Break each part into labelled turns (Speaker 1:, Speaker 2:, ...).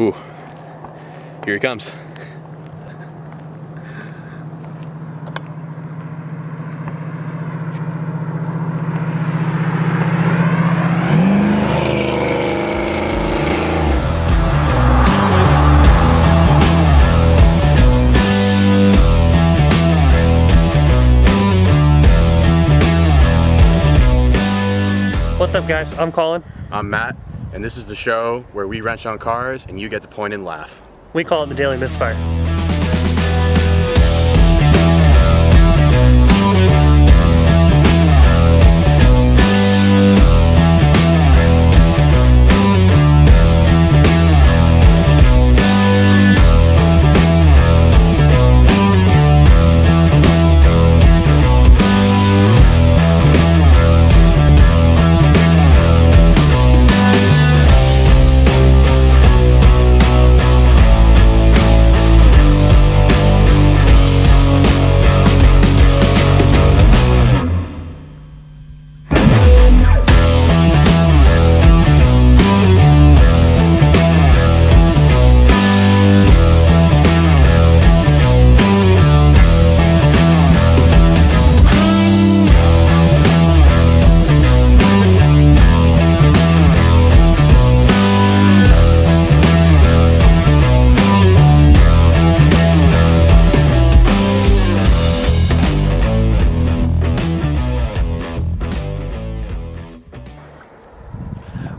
Speaker 1: Ooh, here he comes.
Speaker 2: What's up guys? I'm Colin.
Speaker 1: I'm Matt, and this is the show where we wrench on cars and you get to point and laugh.
Speaker 2: We call it the Daily Misfire.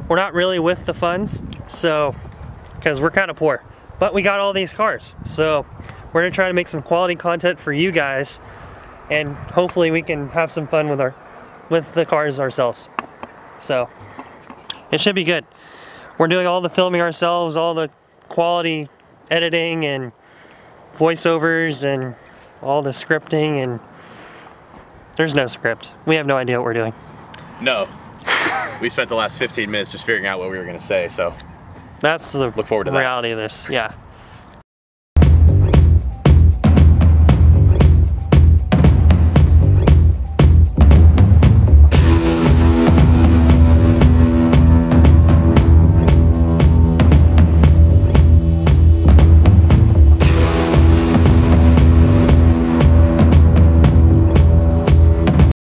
Speaker 2: We're not really with the funds, so, because we're kind of poor. But we got all these cars, so we're gonna try to make some quality content for you guys, and hopefully we can have some fun with our, with the cars ourselves. So, it should be good. We're doing all the filming ourselves, all the quality editing and voiceovers and all the scripting and there's no script. We have no idea what we're doing.
Speaker 1: No, we spent the last 15 minutes just figuring out what we were gonna say, so
Speaker 2: That's the
Speaker 1: Look forward to that.
Speaker 2: reality of this. Yeah.